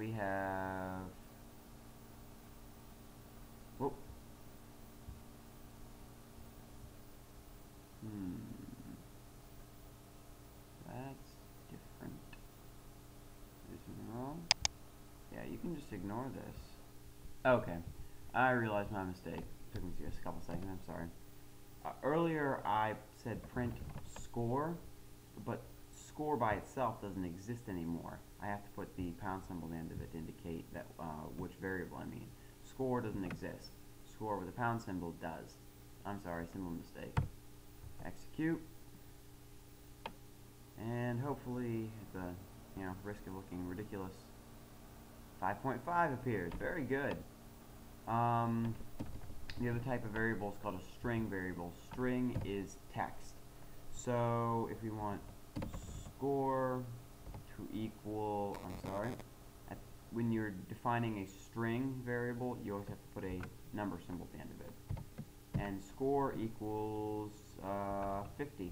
we have. Whoop. Hmm. That's different. Is something wrong? Yeah, you can just ignore this. Okay. I realized my mistake. Took me just a couple seconds. I'm sorry. Uh, earlier I said print score, but score by itself doesn't exist anymore. I have to put the pound symbol at the end of it to indicate that uh, which variable I mean. Score doesn't exist. Score with a pound symbol does. I'm sorry, symbol mistake. Execute. And hopefully, the you know risk of looking ridiculous, 5.5 appears. Very good. Um, the other type of variable is called a string variable. String is text. So if we want score to equal, I'm sorry, at, when you're defining a string variable, you always have to put a number symbol at the end of it. And score equals uh, 50.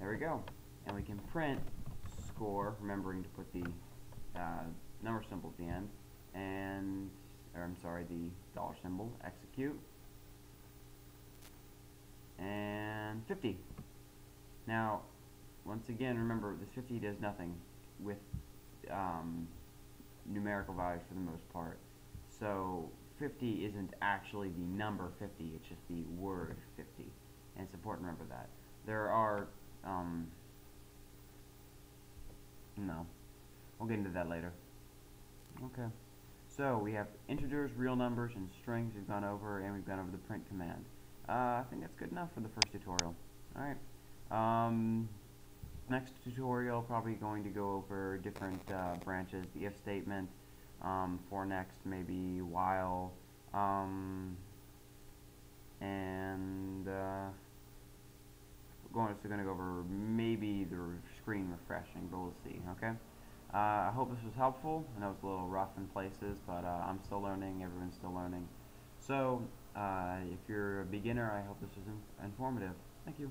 There we go. And we can print score, remembering to put the uh, number symbol at the end, and or I'm sorry, the dollar symbol, execute, and 50. Now, once again, remember, this 50 does nothing with um, numerical values for the most part. So 50 isn't actually the number 50, it's just the word 50. And it's important to remember that. There are, um, no, we'll get into that later. Okay. So we have integers, real numbers, and strings we've gone over, and we've gone over the print command. Uh, I think that's good enough for the first tutorial. Alright. Um, next tutorial, probably going to go over different uh, branches, the if statement, um, for next, maybe while, um, and uh, going, so going to go over maybe the screen refreshing, but we'll see, okay? Uh, I hope this was helpful. I know it's a little rough in places, but uh, I'm still learning. Everyone's still learning. So, uh, if you're a beginner, I hope this was in informative. Thank you.